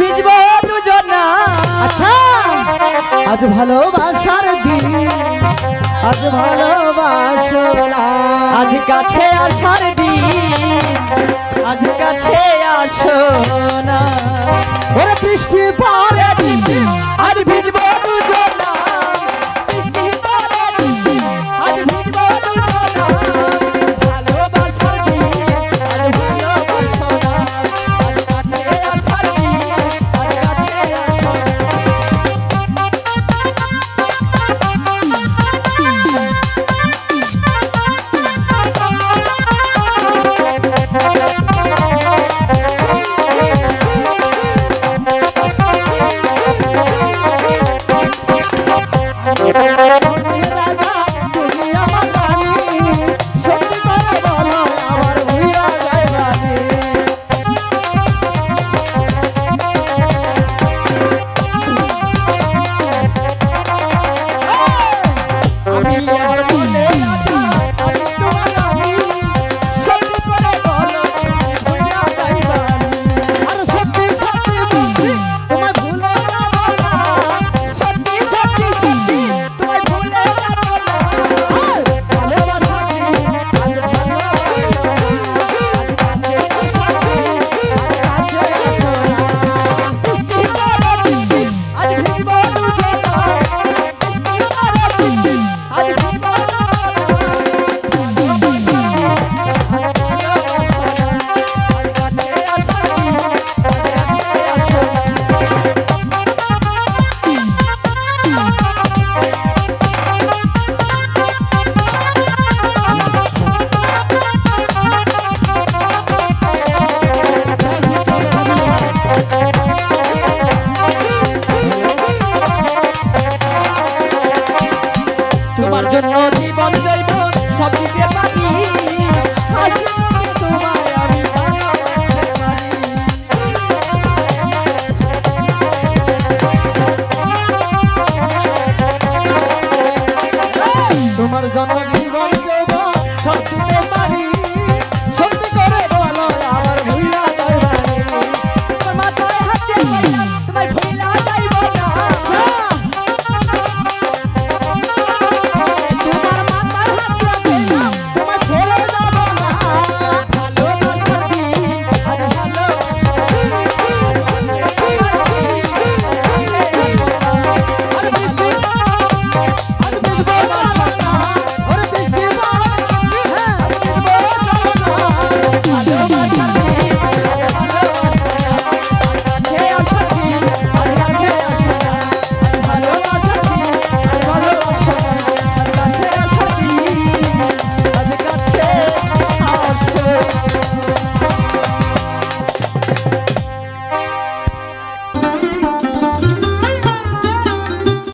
ভিজব দুজনা। আচ্ছা আজ ভালোবাসার দিন। আজ ভালোবাসনা আজ কাছে আসার দিন। আজ কাছে আসো না। বৃষ্টি পরে তোমার জন্য জীবন জৈব সব দিকে পারি। তোমার জন্য জীবন সব দিকে পারি সত্যি করে বলো, আমার ভুলা তোমার হাতে ভুলা যাইব না